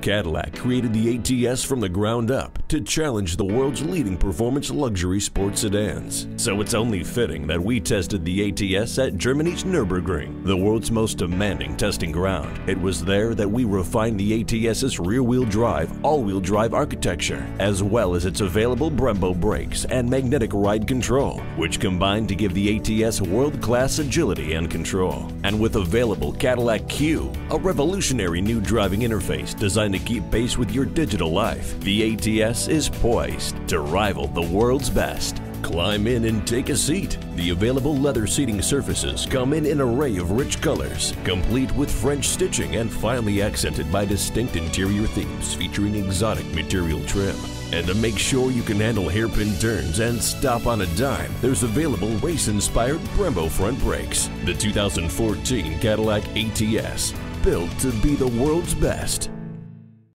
Cadillac created the ATS from the ground up to challenge the world's leading performance luxury sports sedans. So it's only fitting that we tested the ATS at Germany's Nürburgring, the world's most demanding testing ground. It was there that we refined the ATS's rear-wheel drive, all-wheel drive architecture, as well as its available Brembo brakes and magnetic ride control, which combined to give the ATS world-class agility and control. And with available Cadillac CUE, a revolutionary new driving interface designed to keep pace with your digital life, the ATS is poised to rival the world's best. Climb in and take a seat. The available leather seating surfaces come in an array of rich colors, complete with French stitching and finely accented by distinct interior themes featuring exotic material trim. And to make sure you can handle hairpin turns and stop on a dime, there's available race-inspired Brembo front brakes. The 2014 Cadillac ATS, built to be the world's best.